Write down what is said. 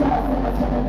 Yes,